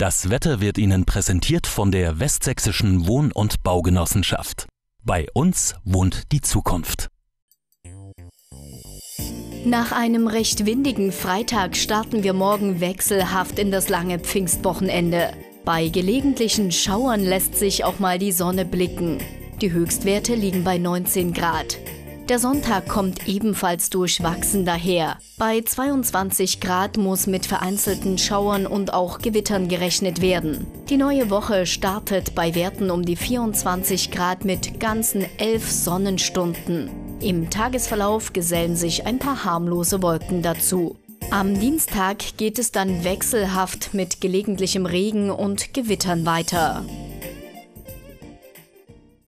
Das Wetter wird Ihnen präsentiert von der Westsächsischen Wohn- und Baugenossenschaft. Bei uns wohnt die Zukunft. Nach einem recht windigen Freitag starten wir morgen wechselhaft in das lange Pfingstwochenende. Bei gelegentlichen Schauern lässt sich auch mal die Sonne blicken. Die Höchstwerte liegen bei 19 Grad. Der Sonntag kommt ebenfalls durchwachsen daher. Bei 22 Grad muss mit vereinzelten Schauern und auch Gewittern gerechnet werden. Die neue Woche startet bei Werten um die 24 Grad mit ganzen 11 Sonnenstunden. Im Tagesverlauf gesellen sich ein paar harmlose Wolken dazu. Am Dienstag geht es dann wechselhaft mit gelegentlichem Regen und Gewittern weiter.